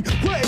money.